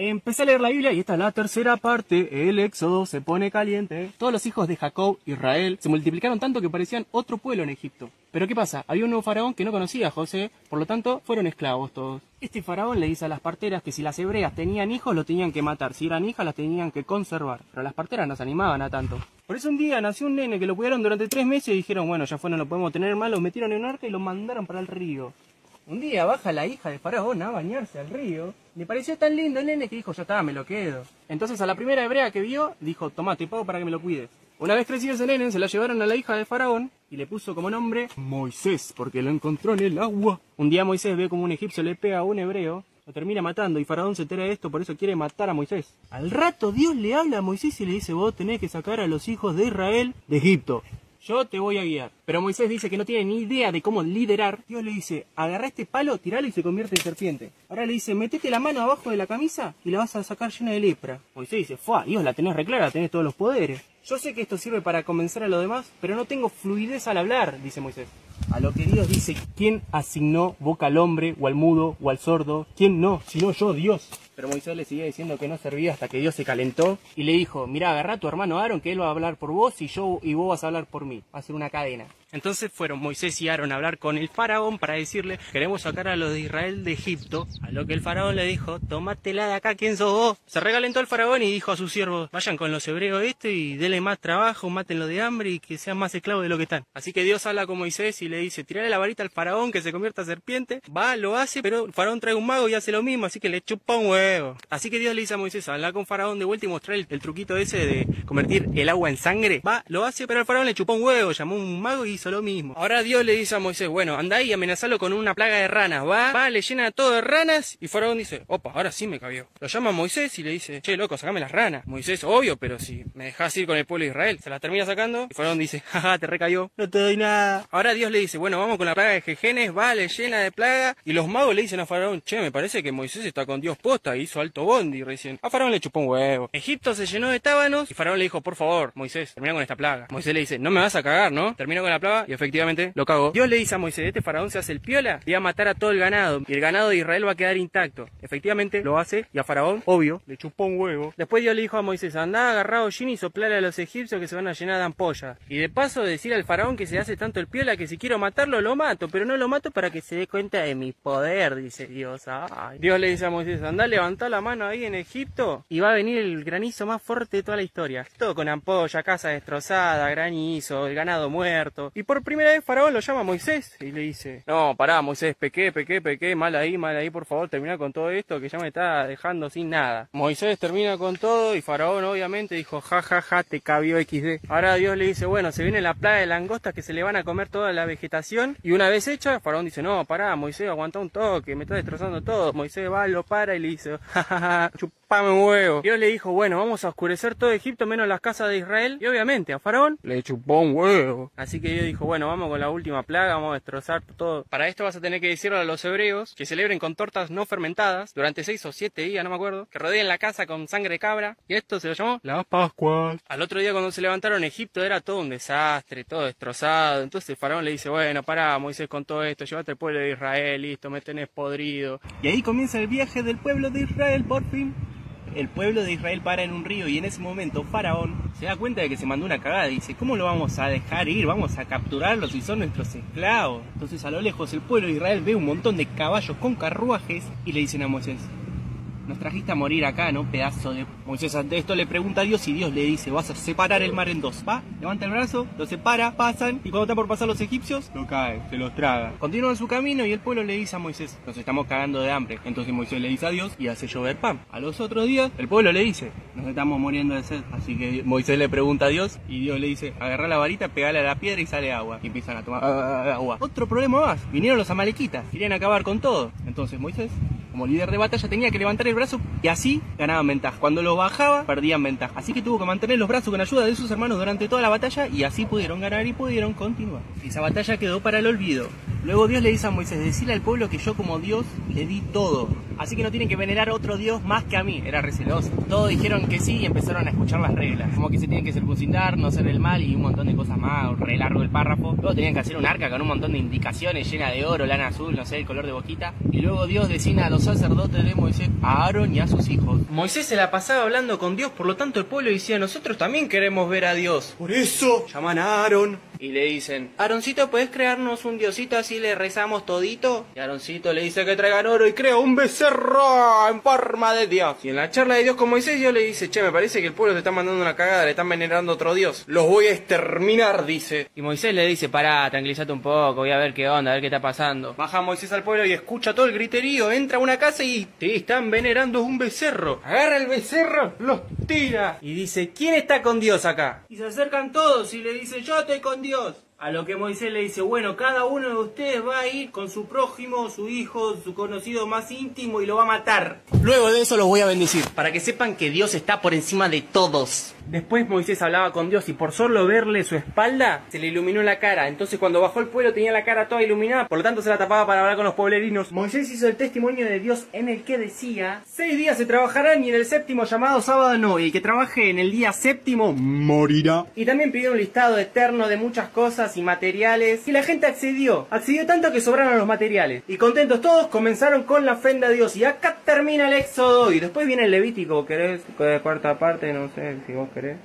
Empecé a leer la Biblia y esta es la tercera parte. El éxodo se pone caliente. Todos los hijos de Jacob, Israel, se multiplicaron tanto que parecían otro pueblo en Egipto. Pero ¿qué pasa? Había un nuevo faraón que no conocía a José, por lo tanto fueron esclavos todos. Este faraón le dice a las parteras que si las hebreas tenían hijos lo tenían que matar, si eran hijas las tenían que conservar. Pero las parteras no se animaban a tanto. Por eso un día nació un nene que lo cuidaron durante tres meses y dijeron, bueno, ya fue, no lo podemos tener más, lo metieron en un arca y lo mandaron para el río. Un día baja la hija de Faraón a bañarse al río. Le pareció tan lindo el nene que dijo, ya está, me lo quedo. Entonces a la primera hebrea que vio, dijo, toma, te pago para que me lo cuides. Una vez crecido ese nene, se la llevaron a la hija de Faraón y le puso como nombre Moisés, porque lo encontró en el agua. Un día Moisés ve como un egipcio le pega a un hebreo, lo termina matando y Faraón se entera de esto, por eso quiere matar a Moisés. Al rato Dios le habla a Moisés y le dice, vos tenés que sacar a los hijos de Israel de Egipto. Yo te voy a guiar. Pero Moisés dice que no tiene ni idea de cómo liderar. Dios le dice, agarra este palo, tiralo y se convierte en serpiente. Ahora le dice, metete la mano abajo de la camisa y la vas a sacar llena de lepra. Moisés dice, fuá, Dios, la tenés reclara, tenés todos los poderes. Yo sé que esto sirve para convencer a los demás, pero no tengo fluidez al hablar, dice Moisés. A lo que Dios dice, ¿quién asignó boca al hombre o al mudo o al sordo? ¿Quién no? Sino yo, Dios. Pero Moisés le seguía diciendo que no servía hasta que Dios se calentó y le dijo, mira, agarra a tu hermano Aaron que él va a hablar por vos y yo y vos vas a hablar por mí. Va a ser una cadena. Entonces fueron Moisés y Aaron a hablar con el faraón para decirle, queremos sacar a los de Israel de Egipto. A lo que el faraón le dijo, tómatela de acá, ¿quién sos vos? Se recalentó el faraón y dijo a sus siervos, vayan con los hebreos este y denle más trabajo, mátenlo de hambre y que sean más esclavos de lo que están. Así que Dios habla con Moisés y le dice, tirale la varita al faraón que se convierta en serpiente. Va, lo hace, pero el faraón trae un mago y hace lo mismo, así que le chupa un huevo. Así que Dios le dice a Moisés, habla con faraón de vuelta y mostrar el, el truquito ese de convertir el agua en sangre. Va, lo hace, pero el faraón le chupó un huevo, llamó un mago y hizo lo mismo. Ahora Dios le dice a Moisés, bueno, anda y amenazalo con una plaga de ranas. Va, va, le llena todo de ranas y Faraón dice, opa, ahora sí me cabió. Lo llama a Moisés y le dice, che, loco, sacame las ranas. Moisés, obvio, pero si me dejas ir con el pueblo de Israel, se las termina sacando y Faraón dice, jaja, te recayó, no te doy nada. Ahora Dios le dice, bueno, vamos con la plaga de Jejenes, va, le llena de plaga y los magos le dicen a Faraón, che, me parece que Moisés está con Dios posta, hizo alto bondi recién. A Faraón le chupó un huevo. Egipto se llenó de tábanos y Faraón le dijo, por favor, Moisés, termina con esta plaga. Moisés le dice, no me vas a cagar, ¿no? Termino con la plaga y efectivamente lo cagó. Dios le dice a Moisés, este faraón se hace el piola y va a matar a todo el ganado y el ganado de Israel va a quedar intacto. Efectivamente lo hace y a faraón, obvio, le chupó un huevo. Después Dios le dijo a Moisés, anda agarrado Gin y soplale a los egipcios que se van a llenar de ampollas. Y de paso decir al faraón que se hace tanto el piola que si quiero matarlo lo mato, pero no lo mato para que se dé cuenta de mi poder, dice Dios. Dios le dice a Moisés, anda levanta la mano ahí en Egipto y va a venir el granizo más fuerte de toda la historia. Todo con ampolla, casa destrozada, granizo, el ganado muerto. Y por primera vez faraón lo llama a Moisés y le dice, no, pará Moisés, pequé, pequé, pequé, mal ahí, mal ahí, por favor, termina con todo esto que ya me está dejando sin nada. Moisés termina con todo y Faraón obviamente dijo, ja, ja, ja, te cabió XD. Ahora Dios le dice, bueno, se viene la plaga de langostas que se le van a comer toda la vegetación y una vez hecha, Faraón dice, no, pará, Moisés, aguanta un toque, me está destrozando todo. Moisés va, lo para y le dice, ja, ja, ja, chupame un huevo. Dios le dijo, bueno, vamos a oscurecer todo Egipto menos las casas de Israel y obviamente a Faraón le chupó un huevo. Así que Dios dijo, bueno, vamos con la última plaga, vamos a destrozar todo. Para esto vas a tener que decirle a los hebreos que celebren con tortas no fermentadas durante seis o siete días, no me acuerdo, que rodeen la casa con sangre de cabra. Y esto se lo llamó las Pascuas. Al otro día cuando se levantaron Egipto era todo un desastre, todo destrozado. Entonces el faraón le dice, bueno, pará, Moisés con todo esto, llévate al pueblo de Israel, listo, me tenés podrido. Y ahí comienza el viaje del pueblo de Israel por fin el pueblo de Israel para en un río y en ese momento Faraón se da cuenta de que se mandó una cagada y dice, ¿cómo lo vamos a dejar ir? Vamos a capturarlos si son nuestros esclavos. Entonces a lo lejos el pueblo de Israel ve un montón de caballos con carruajes y le dicen a Moisés, nos trajiste a morir acá, ¿no? Pedazo de... Moisés ante esto le pregunta a Dios y Dios le dice, vas a separar el mar en dos. Va, levanta el brazo, lo separa, pasan y cuando está por pasar los egipcios, lo cae, se los traga. Continúan su camino y el pueblo le dice a Moisés, nos estamos cagando de hambre. Entonces Moisés le dice a Dios y hace llover pan. A los otros días, el pueblo le dice, nos estamos muriendo de sed. Así que Moisés le pregunta a Dios y Dios le dice, agarra la varita, pegale a la piedra y sale agua. Y empiezan a tomar agua. Otro problema más, vinieron los amalequitas, querían acabar con todo. Entonces Moisés como líder de batalla tenía que levantar el brazo y así ganaban ventaja. Cuando lo bajaba, perdían ventaja. Así que tuvo que mantener los brazos con ayuda de sus hermanos durante toda la batalla y así pudieron ganar y pudieron continuar. Esa batalla quedó para el olvido. Luego Dios le dice a Moisés, decirle al pueblo que yo como Dios le di todo. Así que no tienen que venerar otro Dios más que a mí. Era receloso. Todos dijeron que sí y empezaron a escuchar las reglas. Como que se tienen que circuncidar, no hacer el mal y un montón de cosas más. Re largo el párrafo. Luego tenían que hacer un arca con un montón de indicaciones llena de oro, lana azul, no sé, el color de boquita. Y luego Dios designa a los sacerdotes de Moisés, a Aarón y a sus hijos. Moisés se la pasaba hablando con Dios, por lo tanto el pueblo decía, nosotros también queremos ver a Dios. Por eso llaman a Aarón. Y le dicen, Aaroncito, ¿puedes crearnos un diosito así le rezamos todito? Y Aaroncito le dice que traigan oro y crea un becerro en forma de Dios. Y en la charla de Dios con Moisés, Dios le dice, che, me parece que el pueblo te está mandando una cagada, le están venerando a otro Dios. Los voy a exterminar, dice. Y Moisés le dice, pará, tranquilízate un poco, voy a ver qué onda, a ver qué está pasando. Baja Moisés al pueblo y escucha todo el griterío, entra a una casa y te están venerando un becerro. Agarra el becerro, los tira. Y dice, ¿quién está con Dios acá? Y se acercan todos y le dice, yo estoy con Dios. A lo que Moisés le dice, bueno, cada uno de ustedes va a ir con su prójimo, su hijo, su conocido más íntimo y lo va a matar. Luego de eso los voy a bendecir, para que sepan que Dios está por encima de todos. Después Moisés hablaba con Dios y por solo verle su espalda se le iluminó la cara. Entonces cuando bajó el pueblo tenía la cara toda iluminada, por lo tanto se la tapaba para hablar con los pueblerinos. Moisés hizo el testimonio de Dios en el que decía, seis días se trabajarán y en el séptimo llamado sábado no, y el que trabaje en el día séptimo morirá. Y también pidió un listado eterno de muchas cosas y materiales y la gente accedió. Accedió tanto que sobraron los materiales. Y contentos todos comenzaron con la ofrenda a Dios. Y acá termina el éxodo y después viene el Levítico, ¿querés? Cuarta parte, no sé si vos करे